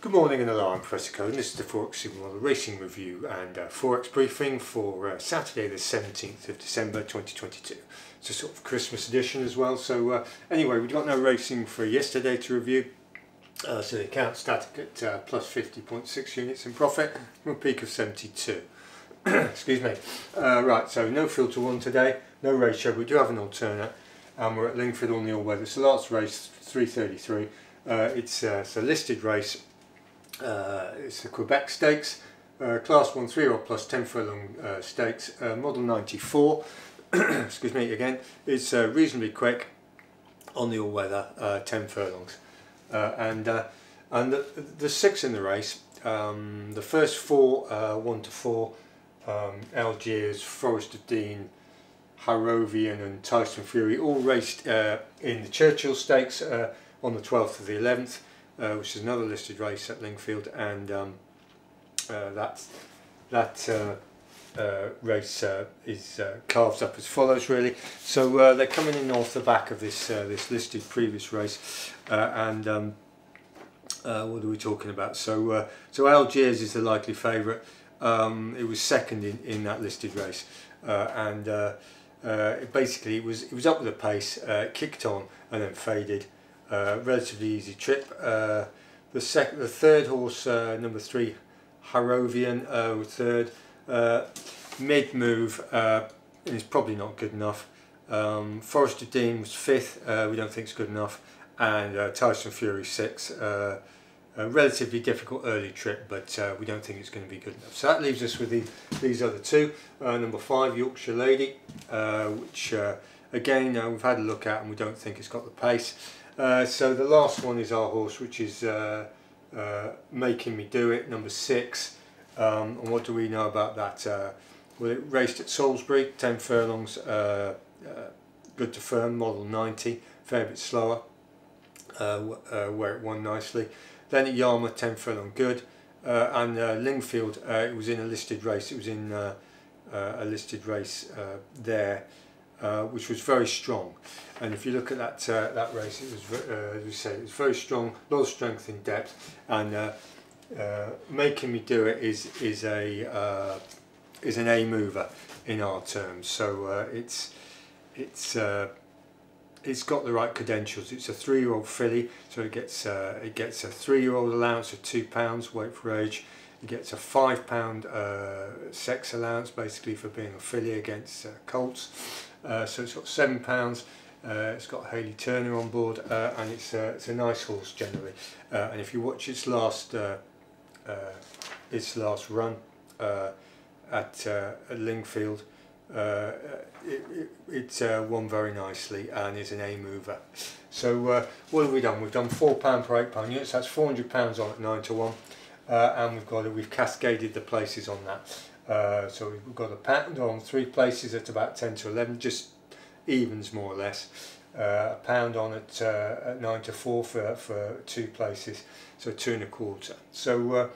Good morning and hello, I'm Professor Cohen. This is the Forex Supermodel Racing Review and uh, Forex Briefing for uh, Saturday the 17th of December 2022. It's a sort of Christmas edition as well. So uh, anyway, we've got no racing for yesterday to review. Uh, so the account static at uh, plus 50.6 units in profit from a peak of 72. Excuse me. Uh, right, so no filter one today, no ratio. We do have an alternate and we're at Lingfield on the all-weather. It's the last race, 333. it's, it's a listed race uh, it's the Quebec Stakes, uh, Class 1 3 or plus 10 furlong uh, stakes, uh, Model 94, excuse me again, it's uh, reasonably quick on the all-weather, uh, 10 furlongs. and and the, the six in the race, um, the first four, 1 to 4, um, Algiers, Forest of Dean, Harrovian and Tyson Fury all raced in the Churchill Stakes on the 12th of the 11th uh, which is another listed race at Lingfield, and um, uh, that that uh, uh race uh, is uh, carved up as follows really. So they're coming in off the back of this this listed previous race, and um, what are we talking about? So so Algiers is the likely favourite. Um, it was second in, in that listed race, and it basically it was it was up with the pace, kicked on, and then faded. Uh, relatively easy trip. Uh, the sec the third horse, uh, number three, Harrovian, uh, third. Uh, mid move is probably not good enough. Um, Forest of Dean was fifth. we don't think it's good enough. And Tyson Fury six. a relatively difficult early trip, but uh, we don't think it's going to be good enough. So that leaves us with the, these other two. Uh, number five, Yorkshire Lady, uh, which again now we've had a look at and we don't think it's got the pace. Uh, so the last one is our horse, which is uh, uh, Making Me Do It, number six. Um, and what do we know about that? Uh, well, it raced at Salisbury, 10 furlongs, uh, good to firm, model 90, fair bit slower, where it won nicely. Then at Yarmouth, 10 furlong, good. and Lingfield, it was in a listed race, it was in a listed race there. Uh, which was very strong. And if you look at that uh, that race, it was, uh, as we say, it was very strong, a lot of strength in depth, and uh, uh, making me do it is is a is an A mover in our terms. So it's it's it's got the right credentials. It's a three-year-old filly, so it gets it gets a three-year-old allowance of two pounds weight for age. It gets a five pound sex allowance basically for being a filly against colts uh, so it's got seven pounds. Uh, it's got Hayley Turner on board, uh, and it's uh, it's a nice horse generally. Uh, and if you watch its last uh, its last run at, at Lingfield, it, it, it won very nicely and is an A mover. So what have we done? We've done four pound per eight pound units. That's four hundred pounds on at nine to one, and we've got it. we've cascaded the places on that. Uh, so we've got a pound on three places at about 10 to 11, just evens more or less. Uh, a pound on at, uh, at 9 to 4 for, for two places, so two and a quarter. So uh,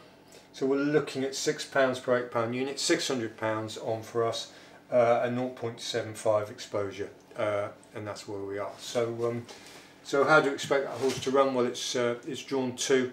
so we're looking at six pounds per eight pound unit, 600 pounds on for us, uh, a 0.75 exposure, and that's where we are. So um, so how do you expect that horse to run? Well, it's it's drawn two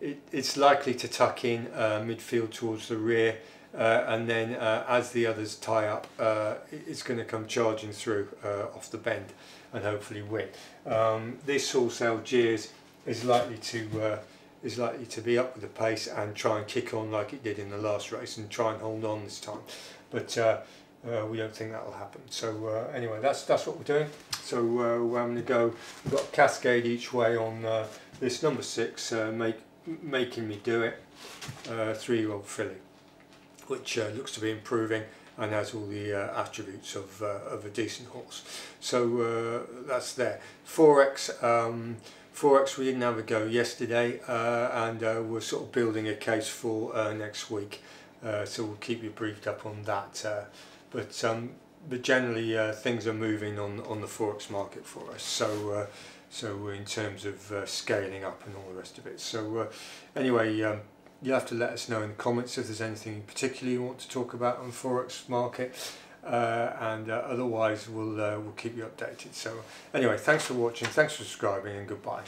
it, it's likely to tuck in uh, midfield towards the rear uh, and then uh, as the others tie up uh, it's going to come charging through uh, off the bend and hopefully win. Um, this horse Algiers is likely to uh, is likely to be up with the pace and try and kick on like it did in the last race and try and hold on this time. But we don't think that will happen. So anyway that's that's what we're doing. So we're going to go. We've got a cascade each way on this number six make making me do it, uh, three-year-old filly, which uh, looks to be improving and has all the uh, attributes of, uh, of a decent horse. So uh, that's there. Forex, um, Forex we didn't have a go yesterday uh, and we're sort of building a case for next week. so we'll keep you briefed up on that. but um, but generally things are moving on on the forex market for us. So so in terms of uh, scaling up and all the rest of it. So uh, anyway, um, you have to let us know in the comments if there's anything in particular you want to talk about on forex market. Uh, and uh, otherwise we'll uh, we'll keep you updated so anyway thanks for watching thanks for subscribing and goodbye